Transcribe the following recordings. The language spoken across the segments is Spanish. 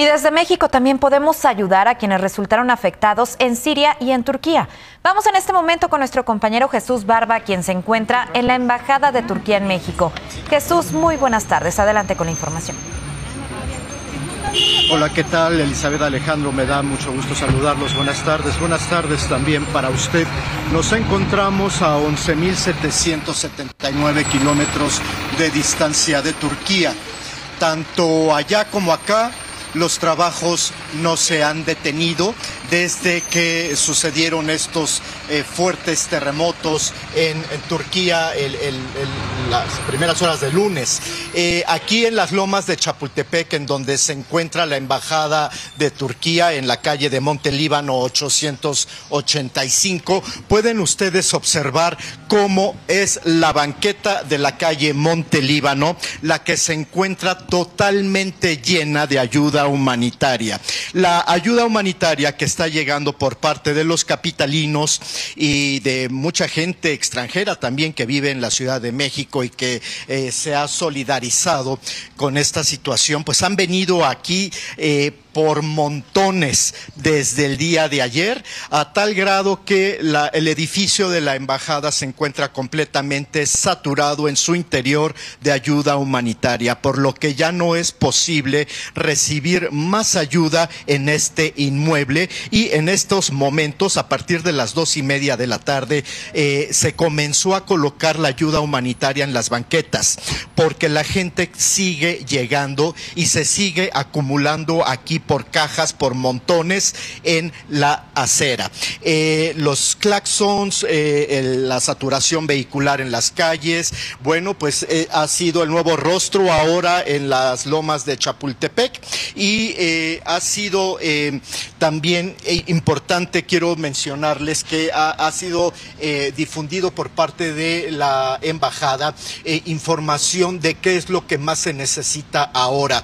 Y desde México también podemos ayudar a quienes resultaron afectados en Siria y en Turquía. Vamos en este momento con nuestro compañero Jesús Barba, quien se encuentra en la Embajada de Turquía en México. Jesús, muy buenas tardes. Adelante con la información. Hola, ¿qué tal? Elizabeth Alejandro, me da mucho gusto saludarlos. Buenas tardes. Buenas tardes también para usted. Nos encontramos a 11.779 kilómetros de distancia de Turquía. Tanto allá como acá los trabajos no se han detenido desde que sucedieron estos eh, fuertes terremotos en, Turquía en las primeras horas de lunes. Eh, aquí en las lomas de Chapultepec, en donde se encuentra la embajada de Turquía en la calle de Monte Líbano 885, pueden ustedes observar cómo es la banqueta de la calle Monte Líbano, la que se encuentra totalmente llena de ayuda humanitaria. La ayuda humanitaria que está llegando por parte de los capitalinos y de mucha gente extranjera también que vive en la Ciudad de México y que eh, se ha solidarizado con esta situación, pues han venido aquí eh, por montones desde el día de ayer, a tal grado que el edificio de la embajada se encuentra completamente saturado en su interior de ayuda humanitaria, por lo que ya no es posible recibir más ayuda en este inmueble. Y en estos momentos, a partir de las dos y media de la tarde, eh, se comenzó a colocar la ayuda humanitaria en las banquetas, porque la gente sigue llegando y se sigue acumulando aquí por cajas, por montones en la acera. Eh, los claxons, eh, la saturación vehicular en las calles, bueno, pues eh, ha sido el nuevo rostro ahora en las lomas de Chapultepec y ha sido también importante, quiero mencionarles que ha, sido difundido por parte de la embajada información de qué es lo que más se necesita ahora.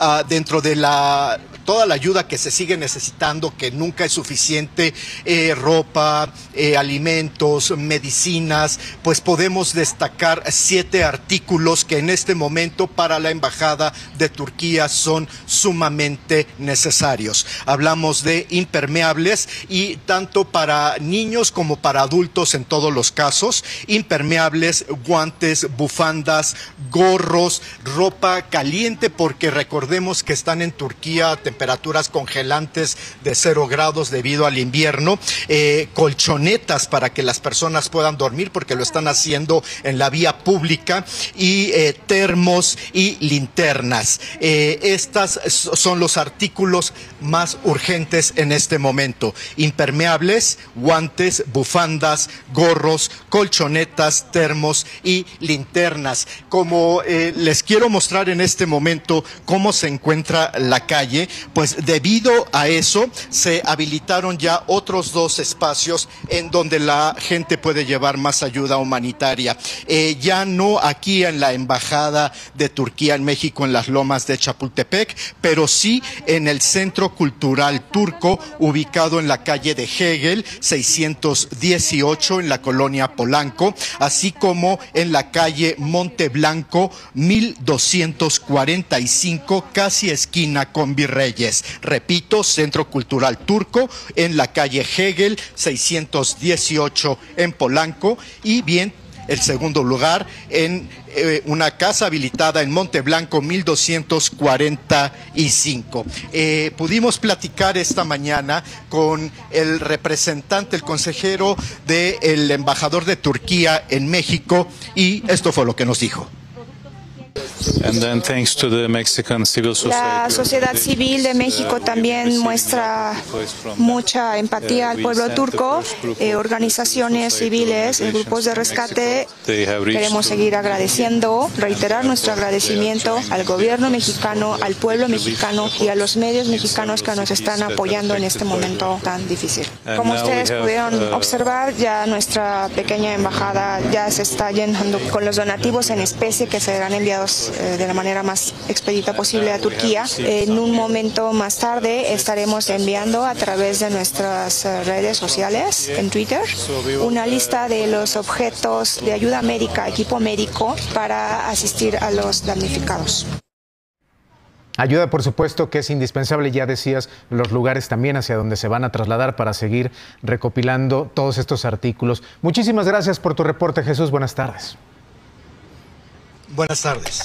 Ah, dentro de la toda la ayuda que se sigue necesitando, que nunca es suficiente, eh, ropa, eh, alimentos, medicinas, pues podemos destacar siete artículos que en este momento para la Embajada de Turquía son sumamente necesarios. Hablamos de impermeables y tanto para niños como para adultos en todos los casos, impermeables, guantes, bufandas, gorros, ropa caliente, porque recordemos que están en Turquía temperaturas congelantes de cero grados debido al invierno, eh, colchonetas para que las personas puedan dormir porque lo están haciendo en la vía pública y eh, termos y linternas. Eh, estas son los artículos más urgentes en este momento. Impermeables, guantes, bufandas, gorros, colchonetas, termos y linternas. Como les quiero mostrar en este momento cómo se encuentra la calle, pues debido a eso se habilitaron ya otros dos espacios en donde la gente puede llevar más ayuda humanitaria. Eh, ya no aquí en la Embajada de Turquía en México en las lomas de Chapultepec, pero sí en el Centro Cultural Turco ubicado en la calle de Hegel 618 en la colonia Polanco, así como en la calle Monte Blanco 1245 casi esquina con Repito, Centro Cultural Turco en la calle Hegel 618 en Polanco y bien el segundo lugar en eh, una casa habilitada en Monteblanco 1245. Eh, pudimos platicar esta mañana con el representante, el consejero del embajador de Turquía en México y esto fue lo que nos dijo. La sociedad civil de México también muestra mucha empatía al pueblo turco, eh, organizaciones civiles, grupos de rescate. Queremos seguir agradeciendo, reiterar nuestro agradecimiento al gobierno mexicano, al pueblo mexicano y a los medios mexicanos que nos están apoyando en este momento tan difícil. Como ustedes pudieron uh, observar, ya nuestra pequeña embajada ya se está llenando con los donativos en especie que serán enviados eh, de la manera más expedita posible a Turquía. En un momento más tarde estaremos enviando a través de nuestras eh, redes sociales en Twitter una lista de los objetos de ayuda médica, equipo médico para asistir a los damnificados. Ayuda, por supuesto, que es indispensable, ya decías, los lugares también hacia donde se van a trasladar para seguir recopilando todos estos artículos. Muchísimas gracias por tu reporte, Jesús. Buenas tardes. Buenas tardes.